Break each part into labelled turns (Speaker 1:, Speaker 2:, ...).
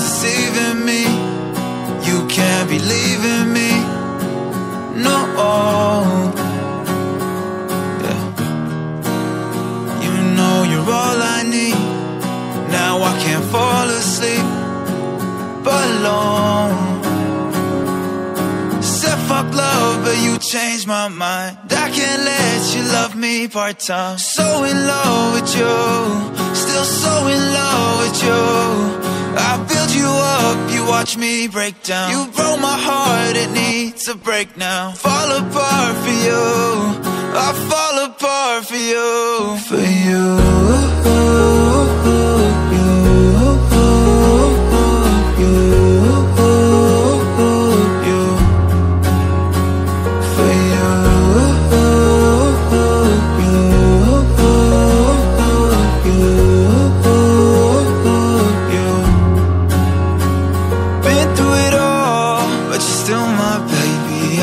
Speaker 1: be leaving me. You can't believe in me. No. Yeah. You know you're all I need. Now I can't fall asleep But alone. Said fuck love, but you changed my mind. I can't let you love me part time. So in love with you, still so in love watch me break down. You broke my heart, it needs a break now. Fall apart for you, I fall apart for you, for you.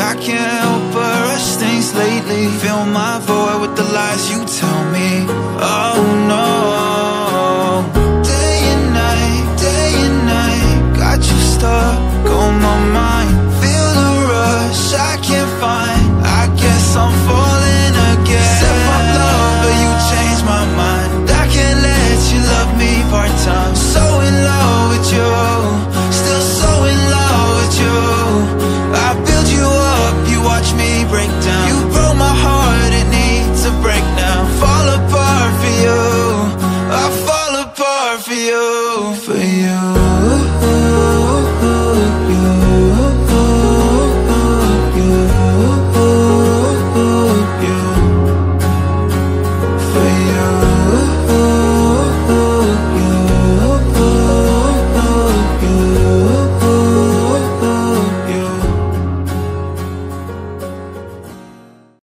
Speaker 1: I can't help but rush things lately. Fill my void with the lies you tell me. Oh.